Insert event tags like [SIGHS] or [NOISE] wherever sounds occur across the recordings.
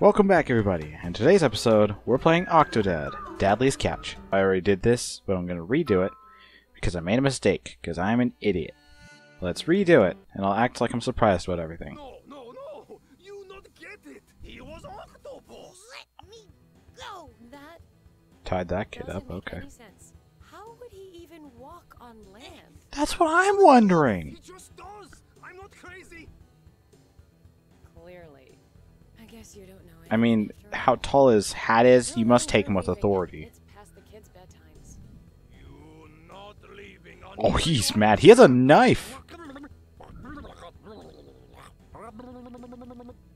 Welcome back, everybody. In today's episode, we're playing Octodad, Dadliest Catch. I already did this, but I'm going to redo it because I made a mistake, because I'm an idiot. Let's redo it, and I'll act like I'm surprised about everything. No, no, no! You not get it! He was octopus! Let me go. That Tied that kid doesn't up, make okay. On land? That's what I'm wondering! He just does! I'm not crazy! Clearly. I guess you don't know. I mean, how tall his hat is, you must take him with authority. It's past the kids' bedtimes. You not leaving on Oh, he's mad. He has a knife!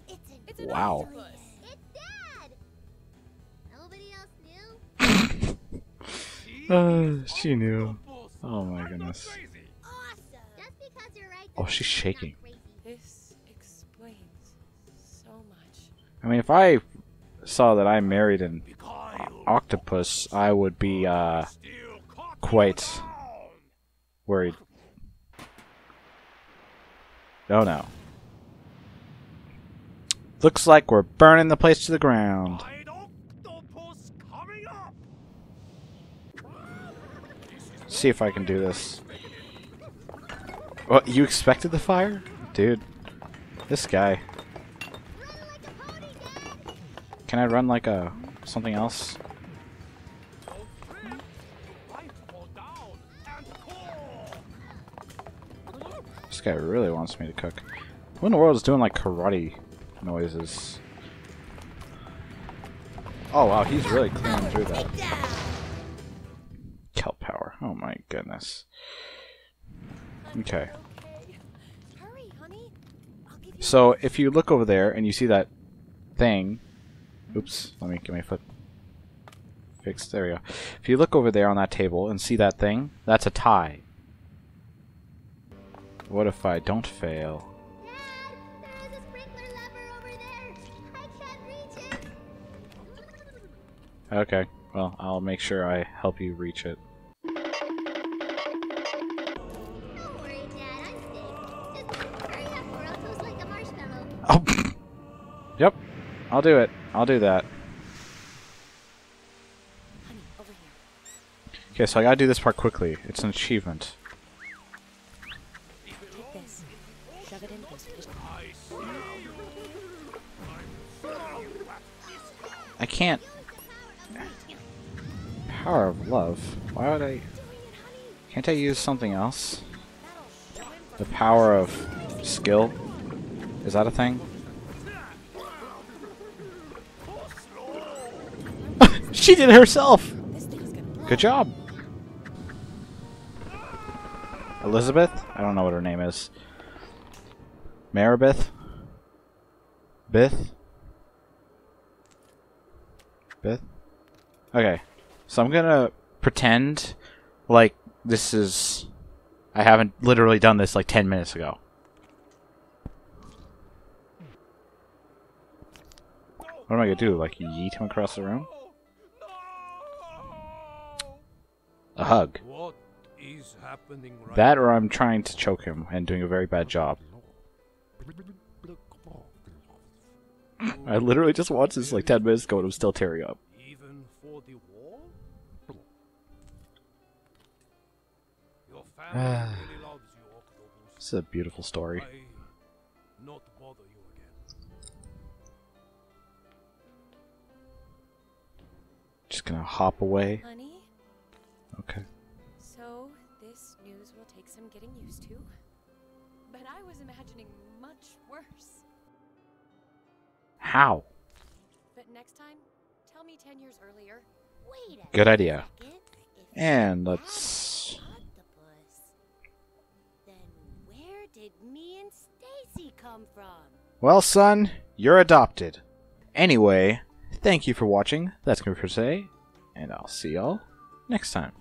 It's an, it's an Wow. It's Dad! Nobody else knew? [LAUGHS] Uh, she knew. Octopus! Oh my I'm goodness. Awesome! Just because you're right. Oh, she's shaking. This explains so much. I mean, if I saw that I married an octopus, I would be, uh, quite worried. Oh no. Looks like we're burning the place to the ground. Giant octopus coming up! See if I can do this. What, you expected the fire? Dude. This guy. Can I run like a something else? This guy really wants me to cook. Who in the world is doing like karate noises? Oh wow, he's really clearing through that. Kelp power. Oh my goodness. Okay. So if you look over there and you see that thing, oops, let me get my foot fixed. There we go. If you look over there on that table and see that thing, that's a tie. What if I don't fail? Okay, well I'll make sure I help you reach it. Yep, I'll do it. I'll do that. Okay, so I gotta do this part quickly. It's an achievement. I can't. Power of love. Why would I? Can't I use something else? The power of skill. Is that a thing? She did it herself. Good job. Elizabeth? I don't know what her name is. Maribeth? Bith? Bith? Okay. So I'm gonna pretend like this is. I haven't literally done this like 10 minutes ago. What am I gonna do? Like yeet him across the room? A hug. Right That or I'm trying to choke him and doing a very bad job. I literally just watched this like 10 minutes ago and I'm still tearing up. [SIGHS] This is a beautiful story. Just gonna hop away. Honey, Okay. so this news will take some getting used to. But I was imagining much worse. How? But next time, tell me 10 years earlier. Wait a Good idea. second. And let's. Octopus, then where did me and Stacy come from? Well, son, you're adopted. Anyway, thank you for watching. That's gonna be for today, and I'll see y'all next time.